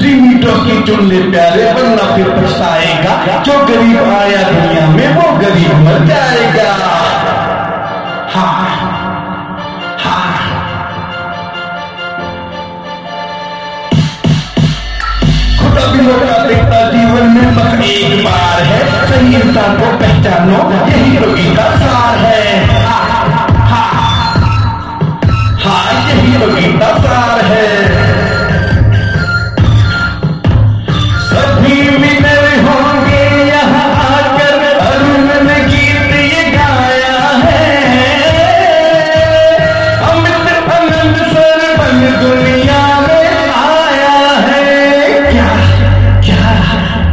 चुन ले प्यारे, वरना फिर पछताएगा जो गरीब आया दुनिया में, वो गरीब मर जाएगा। हाँ हाँ। खुदा देखता जीवन में बस एक बार है सही को पहचानो, यही गीता सार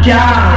क्या